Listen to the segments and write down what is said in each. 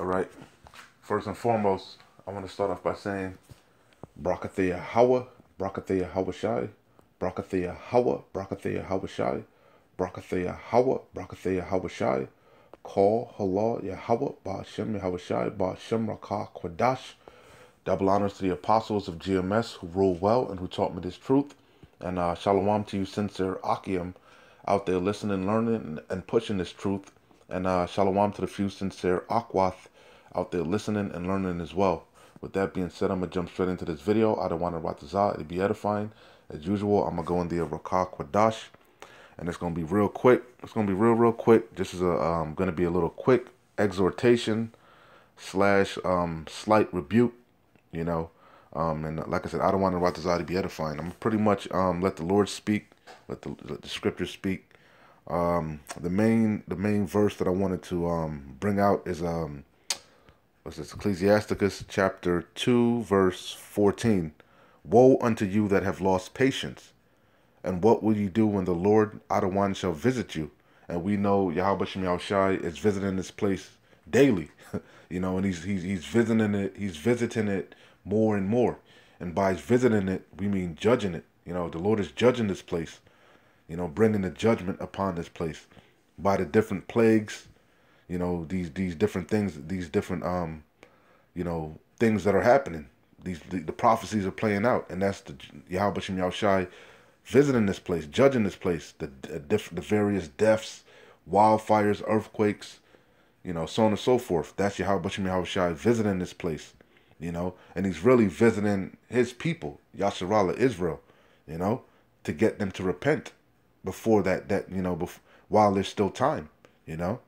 All right. First and foremost, I want to start off by saying Brakathea Hawa, Brakathea Hawashai, Brakathea Hawa, Brakathea Hawashai, Brakathea Hawa, Brakathea Hawashai, Call Hala Yahweh, Ba'ashem Yahweh Ba'ashem Rakah Kwadash. Double honors to the apostles of GMS who rule well and who taught me this truth. And uh, shalom to you, sincere Akim, out there listening, learning, and pushing this truth. And uh, shalom to the few sincere Akwath out there listening and learning as well. With that being said, I'm going to jump straight into this video. I don't want to Ratazah. It'll be edifying. As usual, I'm going to go in the Rakah Kwadash. And it's going to be real quick. It's going to be real, real quick. This is a um, going to be a little quick exhortation slash um, slight rebuke, you know. Um, and like I said, I don't want the Ratazah to be edifying. I'm pretty much um, let the Lord speak, let the, let the scriptures speak. Um, the main the main verse that I wanted to um, bring out is um, what's this? Ecclesiasticus chapter two, verse fourteen. Woe unto you that have lost patience, and what will you do when the Lord Adawan shall visit you? And we know Yahweh Shai is visiting this place daily, you know, and he's he's he's visiting it. He's visiting it more and more. And by visiting it, we mean judging it. You know, the Lord is judging this place. You know, bringing the judgment upon this place by the different plagues. You know, these these different things, these different um, you know, things that are happening. These the, the prophecies are playing out, and that's the Yahweh Shem Shai visiting this place, judging this place, the the, the various deaths, wildfires, earthquakes, you know, so on and so forth. That's Yahweh Shem Shai visiting this place, you know, and he's really visiting his people, Yasharala, Israel, you know, to get them to repent before that, that you know, bef- while there's still time, you know,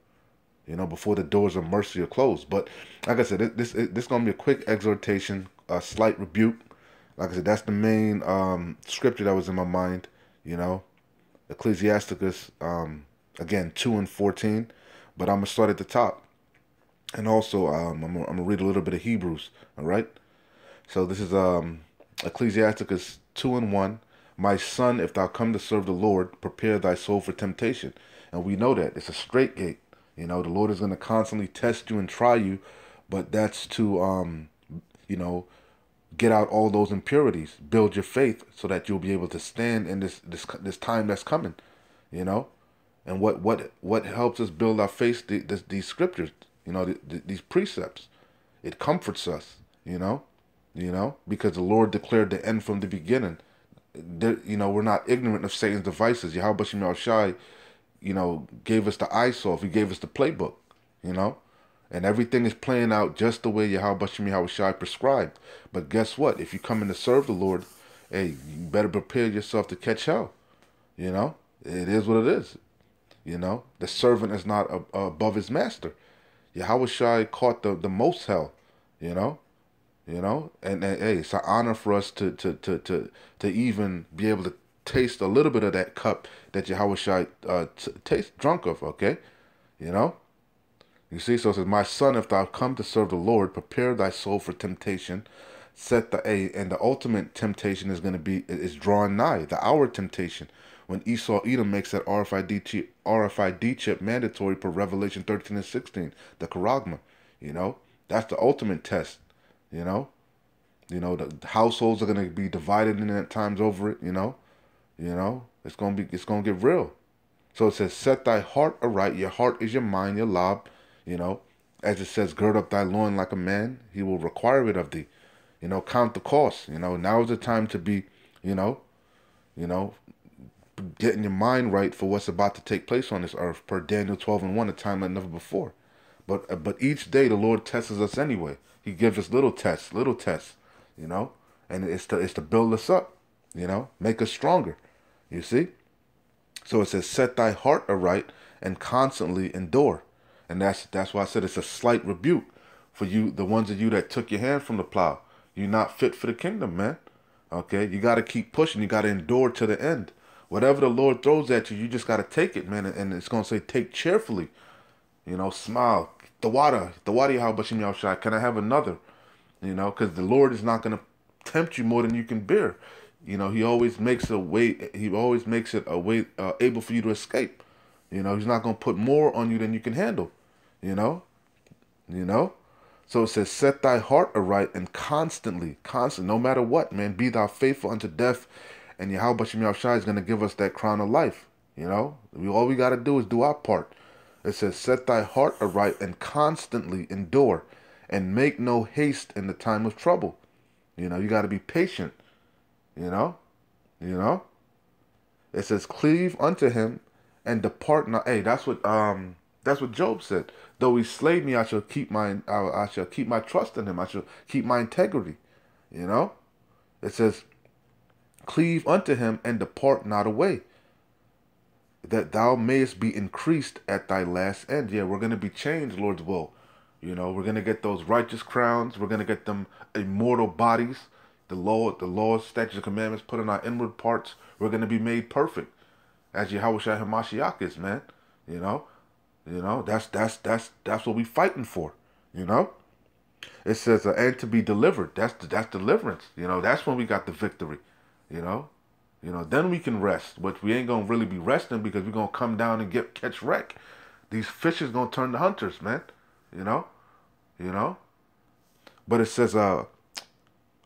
you know, before the doors of mercy are closed. But like I said, this this, this gonna be a quick exhortation, a slight rebuke like I said, that's the main um, scripture that was in my mind. You know, Ecclesiasticus, um, again, 2 and 14. But I'm to start at the top. And also, um, I'm going to read a little bit of Hebrews. All right. So this is um, Ecclesiasticus 2 and 1. My son, if thou come to serve the Lord, prepare thy soul for temptation. And we know that. It's a straight gate. You know, the Lord is going to constantly test you and try you. But that's to, um, you know, get out all those impurities, build your faith so that you'll be able to stand in this this this time that's coming, you know. And what what what helps us build our faith? The, the, these scriptures, you know, the, these precepts, it comforts us, you know, you know, because the Lord declared the end from the beginning. You know, we're not ignorant of Satan's devices. Yahweh Shai, Shai, you know, gave us the ISOF. He gave us the playbook, you know. And everything is playing out just the way Yahweh Shem Shai prescribed. But guess what? If you come in to serve the Lord, hey, you better prepare yourself to catch hell. You know, it is what it is. You know, the servant is not above his master. Yahweh Shai caught the, the most hell, you know, you know, and, and hey, it's an honor for us to, to, to, to, to even be able to taste a little bit of that cup that Yahweh Shai uh, taste drunk of, okay, you know, you see, so it says, My son, if thou come to serve the Lord, prepare thy soul for temptation. Set the A, and the ultimate temptation is going to be, is drawing nigh, the hour temptation. When Esau Edom makes that RFID chip, RFID chip mandatory per Revelation 13 and 16, the charagma, you know, that's the ultimate test, you know. You know, the households are going to be divided in at times over it, you know. You know, it's going to be, it's to get real. So it says, set thy heart aright. Your heart is your mind, your lob you know, as it says, gird up thy loin like a man, he will require it of thee. You know, count the cost. You know, now is the time to be, you know, you know, getting your mind right for what's about to take place on this earth, per Daniel 12 and 1, a time like never before. But uh, but each day the Lord tests us anyway. He gives us little tests, little tests, you know, and it's to it's to build us up, you know, make us stronger. You see? So it says, set thy heart aright and constantly endure. And that's that's why I said it's a slight rebuke for you, the ones of you that took your hand from the plow. You're not fit for the kingdom, man. Okay, you got to keep pushing. You got to endure to the end. Whatever the Lord throws at you, you just got to take it, man. And it's gonna say, take cheerfully. You know, smile. The water, the water, much y'all? Can I have another? You know, because the Lord is not gonna tempt you more than you can bear. You know, He always makes a way. He always makes it a way uh, able for you to escape. You know, He's not gonna put more on you than you can handle. You know, You know? So it says, set thy heart aright and constantly, constant, no matter what, man, be thou faithful unto death. And Yahweh Shem Shai is going to give us that crown of life. You know, we, all we got to do is do our part. It says, set thy heart aright and constantly endure and make no haste in the time of trouble. You know, you got to be patient. You know, you know. It says, cleave unto him and depart not. Hey, that's what um that's what Job said. Though he slay me, I shall keep my I, I shall keep my trust in him. I shall keep my integrity. You know, it says, cleave unto him and depart not away that thou mayest be increased at thy last end. Yeah, we're going to be changed, Lord's will. You know, we're going to get those righteous crowns. We're going to get them immortal bodies. The law, the laws, statutes, and commandments put in our inward parts. We're going to be made perfect, as Yahweh Hamashiach is, man. You know, you know that's that's that's that's what we fighting for. You know, it says, uh, "And to be delivered." That's that's deliverance. You know, that's when we got the victory. You know, you know, then we can rest, but we ain't gonna really be resting because we're gonna come down and get catch wreck. These fishes gonna turn to hunters, man. You know, you know. But it says, uh,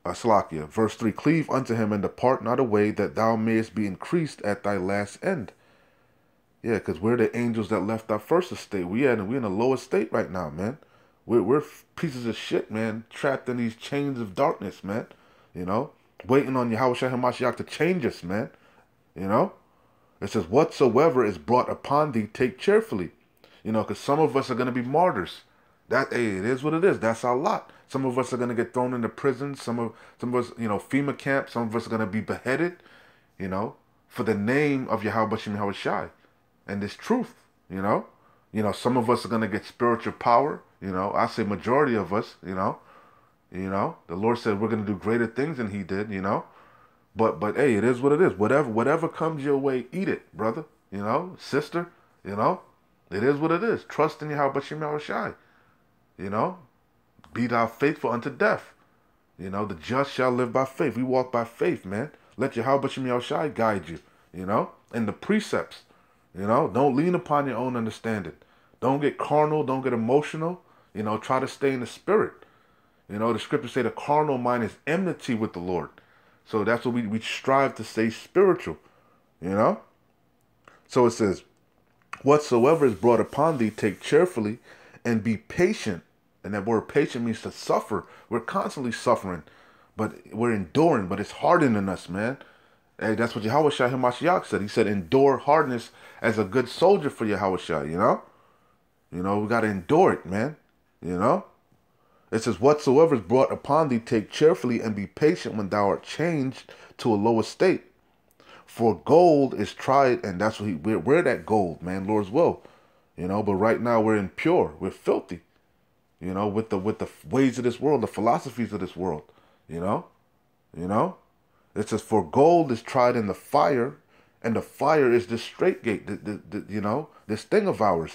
uh verse three: Cleave unto him and depart not away, that thou mayest be increased at thy last end. Yeah, because we're the angels that left our first estate. We in we in a lower state right now, man. We're we're pieces of shit, man, trapped in these chains of darkness, man. You know waiting on Yahweh Hamashiach to change us, man. You know? It says, whatsoever is brought upon thee, take cheerfully. You know, because some of us are going to be martyrs. That, hey, it is what it is. That's our lot. Some of us are going to get thrown into prison. Some of, some of us, you know, FEMA camp. Some of us are going to be beheaded, you know, for the name of Yahweh Shem Shai and this truth, you know. You know, some of us are going to get spiritual power. You know, I say majority of us, you know. You know, the Lord said we're going to do greater things than He did. You know, but but hey, it is what it is. Whatever whatever comes your way, eat it, brother. You know, sister. You know, it is what it is. Trust in Yahweh Shem Shai. You may have shy, you know, be thou faithful unto death. You know, the just shall live by faith. We walk by faith, man. Let your Yahweh Shem Shai guide you. You know, and the precepts. You know, don't lean upon your own understanding. Don't get carnal. Don't get emotional. You know, try to stay in the spirit. You know, the scriptures say the carnal mind is enmity with the Lord. So that's what we, we strive to stay spiritual. You know? So it says, Whatsoever is brought upon thee, take cheerfully and be patient. And that word patient means to suffer. We're constantly suffering, but we're enduring, but it's hardening us, man. Hey, that's what Yahweh Shai said. He said, endure hardness as a good soldier for Yahweh Shai, you know? You know, we got to endure it, man. You know? It says, Whatsoever is brought upon thee, take cheerfully and be patient when thou art changed to a lower state. For gold is tried, and that's what he, we're, we're that gold, man, Lord's will. You know, but right now we're impure, we're filthy. You know, with the with the ways of this world, the philosophies of this world. You know, you know. It says, "For gold is tried in the fire, and the fire is the straight gate. The, the, the, you know, this thing of ours.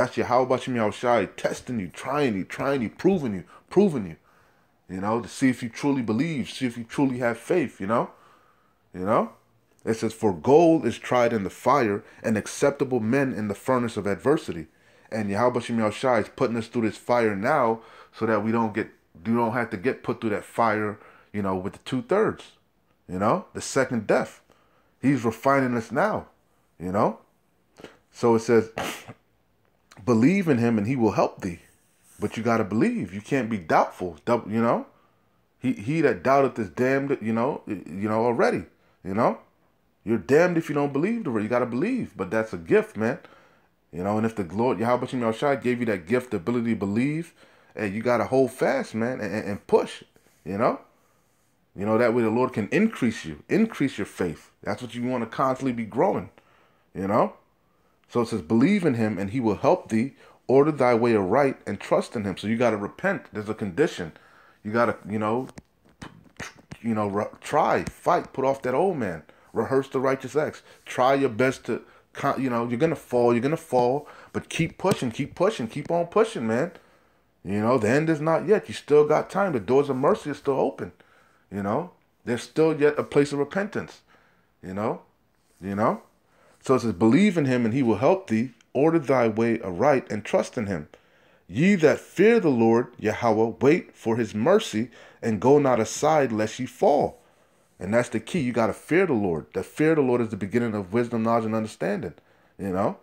That's your how about you outside testing you, trying you, trying you, proving you, proving you. You know, to see if you truly believe, see if you truly have faith, you know? You know? It says, For gold is tried in the fire, and acceptable men in the furnace of adversity. And Yahweh Shem Shai is putting us through this fire now so that we don't get you don't have to get put through that fire, you know, with the two thirds. You know? The second death. He's refining us now. You know? So it says believe in him and he will help thee. But you got to believe. You can't be doubtful. You know, he he that doubteth is damned. You know, you know already. You know, you're damned if you don't believe the word. You got to believe. But that's a gift, man. You know, and if the Lord Yahweh Shai gave you that gift, the ability to believe, and you got to hold fast, man, and, and push. You know, you know that way the Lord can increase you, increase your faith. That's what you want to constantly be growing. You know. So it says, believe in him and he will help thee. Order thy way aright and trust in him. So you got to repent. There's a condition. You got to, you know, you know, try, fight, put off that old man. Rehearse the righteous acts. Try your best to, you know, you're going to fall, you're going to fall, but keep pushing, keep pushing, keep on pushing, man. You know, the end is not yet. You still got time. The doors of mercy are still open. You know, there's still yet a place of repentance. You know, you know. So it says, believe in him and he will help thee. Order thy way aright and trust in him. Ye that fear the Lord, Yahweh, wait for his mercy and go not aside lest ye fall. And that's the key. You got to fear the Lord. The fear of the Lord is the beginning of wisdom, knowledge, and understanding. You know?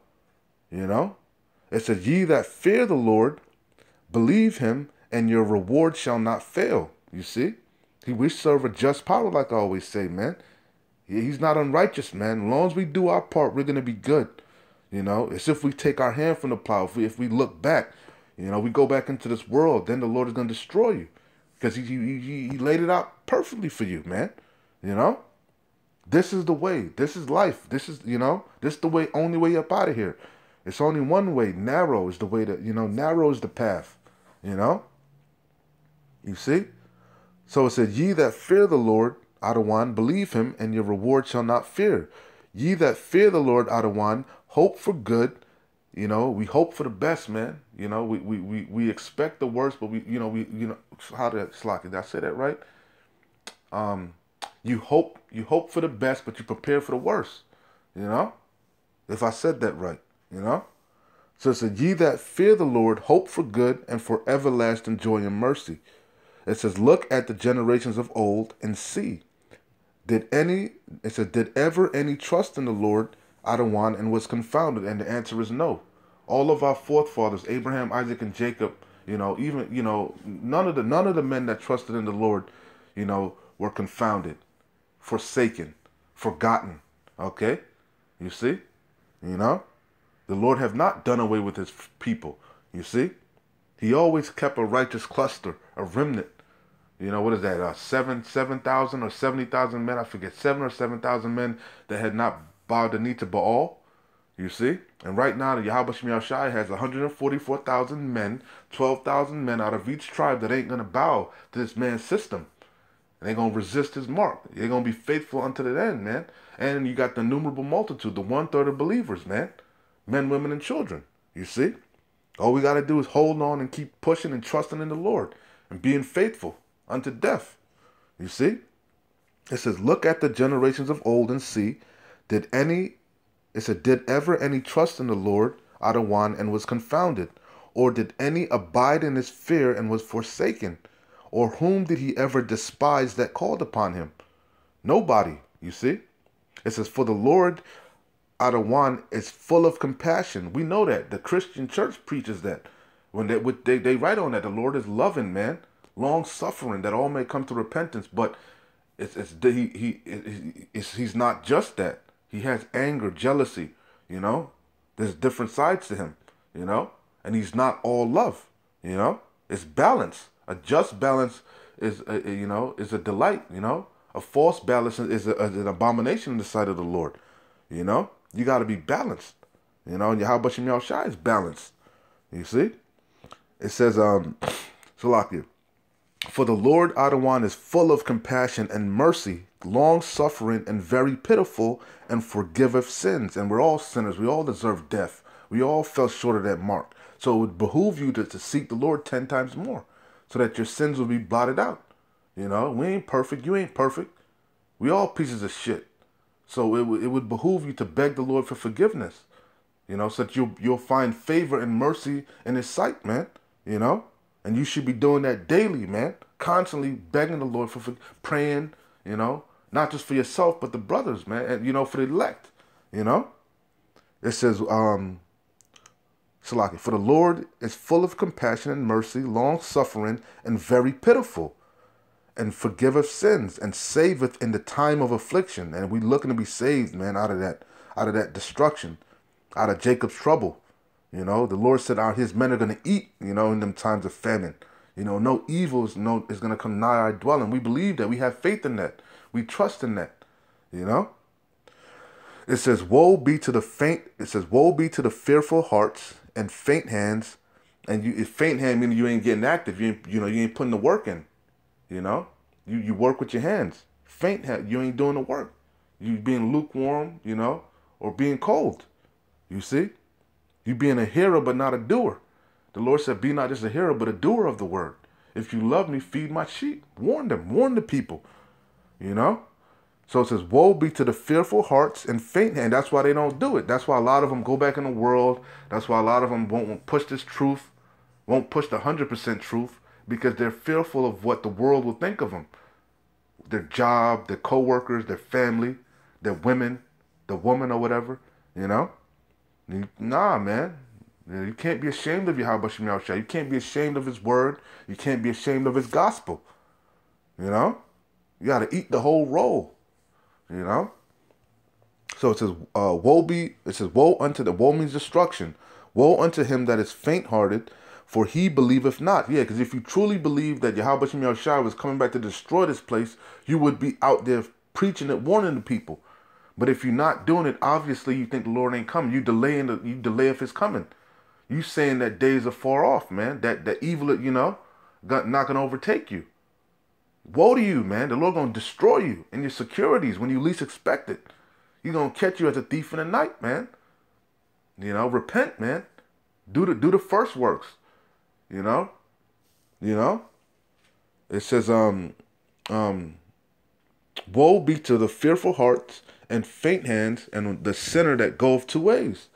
You know? It says, Ye that fear the Lord, believe him, and your reward shall not fail. You see? He, we serve a just power, like I always say, man. He's not unrighteous, man. As long as we do our part, we're going to be good. You know, it's if we take our hand from the plow, if we, if we look back, you know, we go back into this world, then the Lord is going to destroy you because he, he, he laid it out perfectly for you, man. You know, this is the way. This is life. This is, you know, this is the way, only way up out of here. It's only one way. Narrow is the way that, you know, narrow is the path, you know. You see? So it said, Ye that fear the Lord, Adawan, believe him, and your reward shall not fear. Ye that fear the Lord, Adawan, hope for good. You know, we hope for the best, man. You know, we we, we, we expect the worst, but we you know, we you know how to slack did I say that right? Um you hope you hope for the best, but you prepare for the worst. You know? If I said that right, you know? So it said, Ye that fear the Lord, hope for good and for everlasting joy and mercy. It says, Look at the generations of old and see. Did any, it said, Did ever any trust in the Lord, Adawan, and was confounded? And the answer is no. All of our forefathers, Abraham, Isaac, and Jacob, you know, even, you know, none of the none of the men that trusted in the Lord, you know, were confounded forsaken, forgotten. Okay? You see? You know? The Lord have not done away with his people. You see? He always kept a righteous cluster, a remnant. You know, what is that? Uh, seven, 7,000 or 70,000 men, I forget, seven or 7,000 men that had not bowed the knee to Baal. You see? And right now, the Yahweh Shai has 144,000 men, 12,000 men out of each tribe that ain't going to bow to this man's system. And they're to resist his mark. They're going to be faithful unto the end, man. And you got the innumerable multitude, the one third of believers, man. Men, women, and children. You see? All we got to do is hold on and keep pushing and trusting in the Lord and being faithful unto death. You see? It says, Look at the generations of old and see, did any, it said, Did ever any trust in the Lord, Adawan, and was confounded? Or did any abide in his fear and was forsaken? Or whom did he ever despise that called upon him? Nobody, you see? It says, For the Lord Adawan is full of compassion. We know that. The Christian church preaches that. When they, they, they write on that, the Lord is loving, man, long suffering, that all may come to repentance. But it's, it's he, he, it's, he's not just that. He has anger, jealousy, you know? There's different sides to him, you know? And he's not all love, you know? It's balance. A just balance is, a, you know, is a delight. You know, a false balance is, a, is an abomination in the sight of the Lord. You know, you got to be balanced. You know, and Yahweh Shem Shai is balanced. You see, it says, um, Salakia. For the Lord Adawan is full of compassion and mercy, long suffering and very pitiful, and forgiveth sins. And we're all sinners. We all deserve death. We all fell short of that mark. So it would behoove you to, to seek the Lord ten times more so that your sins will be blotted out. You know, we ain't perfect. You ain't perfect. We all pieces of shit. So it, it would behoove you to beg the Lord for forgiveness. You know, so that you'll, you'll find favor and mercy in His sight, man. You know? And you should be doing that daily, man. Constantly begging the Lord for, for praying, you know, not just for yourself, but the brothers, man, and, you know, for the elect, you know? It says, um, Salaki, for the Lord is full of compassion and mercy, long suffering, and very pitiful, and forgiveth sins, and saveth in the time of affliction. And we looking to be saved, man, out of that, out of that destruction, out of Jacob's trouble. You know, the Lord said our his men are gonna eat, you know, in them times of famine. You know, no evil is no is gonna come nigh our dwelling. We believe that. We have faith in that. We trust in that. You know? It says, Woe be to the faint, it says, Woe be to the fearful hearts and faint hands, and you if faint hand meaning you ain't getting active. You you know you ain't putting the work in. You know, you you work with your hands. Faint hand, you ain't doing the work. You being lukewarm, you know, or being cold. You see, you being a hearer but not a doer. The Lord said, "Be not just a hearer but a doer of the word." If you love me, feed my sheep. Warn them. Warn the people. You know. So it says, Woe be to the fearful hearts and faint hand. That's why they don't do it. That's why a lot of them go back in the world. That's why a lot of them won't push this truth. won't push the 100% truth because they're fearful of what the world will think of them. Their job, their co-workers, their family, their women, the woman or whatever, you know? Nah, man. You can't be ashamed of Yahweh Shem You can't be ashamed of his word. You can't be ashamed of his gospel. You know? You got to eat the whole roll. You know? So it says, uh, woe be, it says, woe unto the, woe means destruction. Woe unto him that is faint-hearted, for he believeth not. Yeah, because if you truly believe that Yahweh Shem was coming back to destroy this place, you would be out there preaching it, warning the people. But if you're not doing it, obviously you think the Lord ain't coming. You delaying the, you delay if it's coming. You saying that days are far off, man. That that evil, you know, not gonna overtake you. Woe to you, man. The Lord gonna destroy you and your securities when you least expect it. He's gonna catch you as a thief in the night, man. You know, repent, man. Do the do the first works. You know? You know? It says, um, um, woe be to the fearful hearts and faint hands and the sinner that goeth two ways.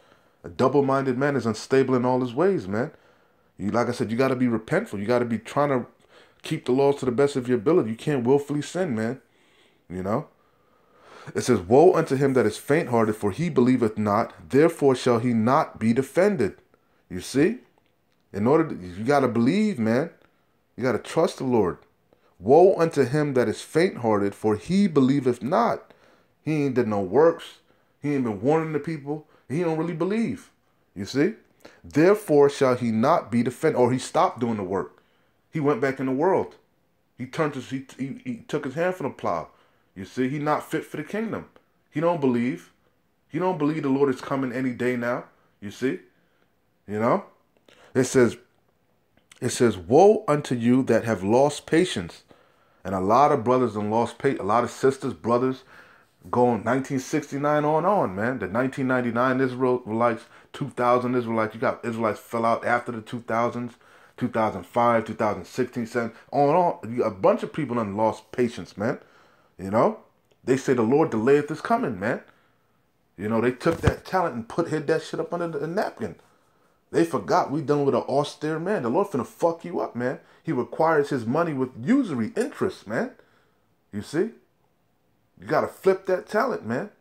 A double-minded man is unstable in all his ways, man. You like I said, you gotta be repentful. You gotta be trying to keep the laws to the best of your ability. You can't willfully sin, man. You know? It says, Woe unto him that is faint hearted, for he believeth not, therefore shall he not be defended. You see? In order to, you got to believe, man. You got to trust the Lord. Woe unto him that is faint hearted, for he believeth not. He ain't did no works. He ain't been warning the people. He don't really believe. You see? Therefore shall he not be defended. Or he stopped doing the work. He went back in the world. He turned his, he, he, he took his hand from the plow. You see, he not fit for the kingdom. He don't believe. He don't believe the Lord is coming any day now. You see? You know? It says, it says, Woe unto you that have lost patience. And a lot of brothers and lost patience. A lot of sisters, brothers, going 1969 on on, man. The 1999 Israelites, 2000 Israelites. You got Israelites fell out after the 2000s, 2005, 2016, 7, on on. A bunch of people done lost patience, man. You know, they say the Lord delayeth his coming, man. You know, they took that talent and put hid that shit up under the napkin. They forgot we done with an austere man. The Lord finna fuck you up, man. He requires his money with usury interest, man. You see? You gotta flip that talent, man.